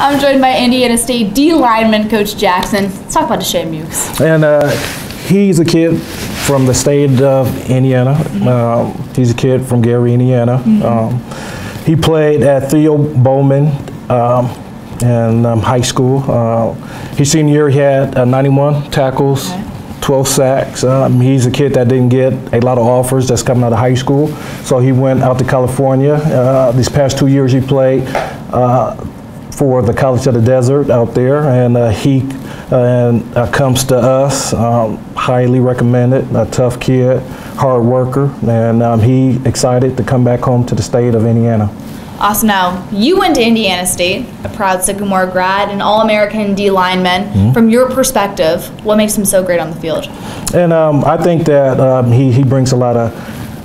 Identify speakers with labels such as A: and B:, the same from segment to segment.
A: I'm joined by Indiana State D lineman Coach Jackson. Let's talk about Deshay Mukes.
B: And uh, he's a kid from the state of Indiana. Um, he's a kid from Gary, Indiana. Um, he played at Thea Bowman um, in um, high school. Uh, his senior year, he had uh, 91 tackles.
A: Okay.
B: 12 sacks. Um, he's a kid that didn't get a lot of offers that's coming out of high school, so he went out to California. Uh, these past two years, he played uh, for the College of the Desert out there, and uh, he and, uh, comes to us. Um, highly recommended. A tough kid, hard worker, and um, he excited to come back home to the state of Indiana.
A: Awesome. Now, you went to Indiana State, a proud Sycamore grad, an All American D lineman. From your perspective, what makes him so great on the field?
B: And um, I think that um, he, he brings a lot of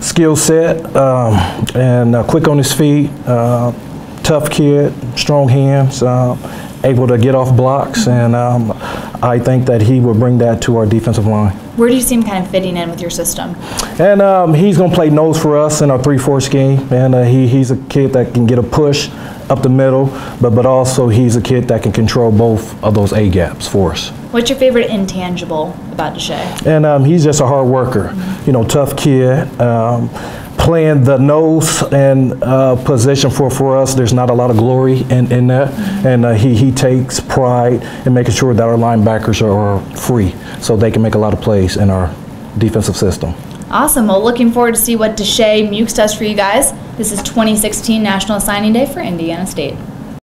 B: skill set um, and uh, quick on his feet, uh, tough kid, strong hands, uh, able to get off blocks, and um, I think that he will bring that to our defensive line.
A: Where do you see him kind of fitting in with your system?
B: And um, he's going to play nose for us in our 3-4 scheme, and uh, he, he's a kid that can get a push up the middle, but, but also he's a kid that can control both of those A gaps for us.
A: What's your favorite intangible about Deshay?
B: And um, he's just a hard worker, you know, tough kid. Um, playing the nose and uh, position for, for us, there's not a lot of glory in, in that. And uh, he, he takes pride in making sure that our linebackers are free so they can make a lot of plays in our defensive system.
A: Awesome. Well, looking forward to see what Deshay Mukes does for you guys. This is 2016 National Signing Day for Indiana State.